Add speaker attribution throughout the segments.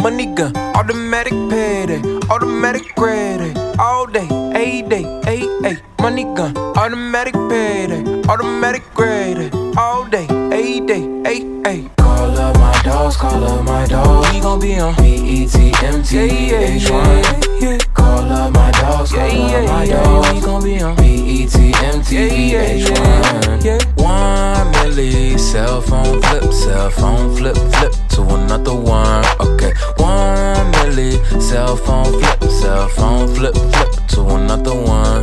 Speaker 1: Money gun, automatic payday, automatic grade, all day, a day, a a. Money gun, automatic payday, automatic grade, all day, a day, a a. Call up my dogs, call up my dogs. We gon' be on B E T M T H one. Call up my dogs, call up my dogs. We gon' be on B E T M T H one. One milli, cell phone flip, cell phone flip, flip cell flip, flip to another one.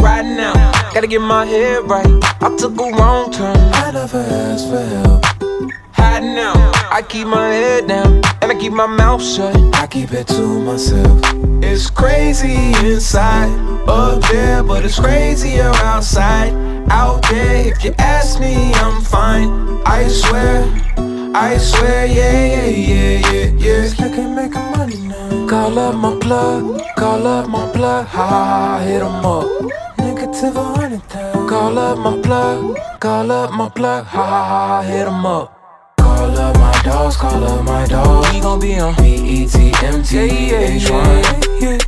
Speaker 1: Right now, gotta get my head right. I took a wrong turn. I never asked for help. Hiding now, I keep my head down and I keep my mouth shut. I keep it to myself. It's crazy inside, up there, but it's crazier outside. Out there, if you ask me, I'm fine. I swear, I swear, yeah, yeah, yeah, yeah, yeah. Call up my plug, call up my plug, ha ha ha, hit 'em up. Negative a hundred thousand. Call up my plug, call up my plug, ha ha ha, hit 'em up. Call up my dogs, call up my dogs. We gon' be on B E T M T H one.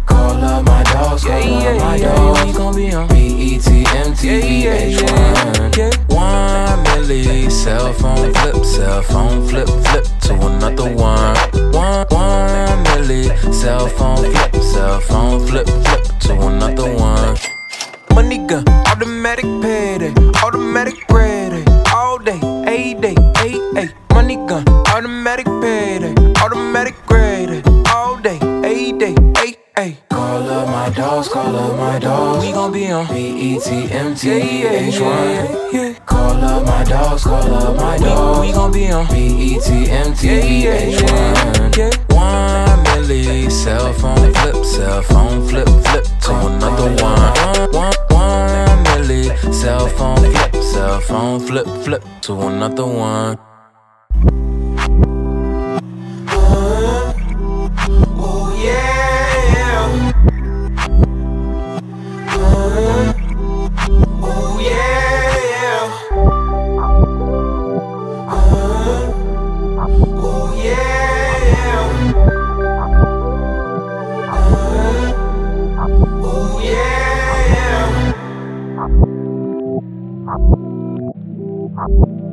Speaker 1: Call up my dogs, call up my dogs. We gon' be on B E T M T H one. One milli, cell phone flip, cell phone Cell phone flip, flip to another one. Money gun, automatic payday, automatic payday, all day, a day, a a. Money gun, automatic payday, automatic payday, all day, a day, a a. Call up my dogs, call up my dogs. We gon' be on BETMTVH1. Call up my dogs, call up my dogs. We, we gon' be on BETMTVH1. Phone flip, flip to another one. Oh yeah. Oh, oh, Thank you.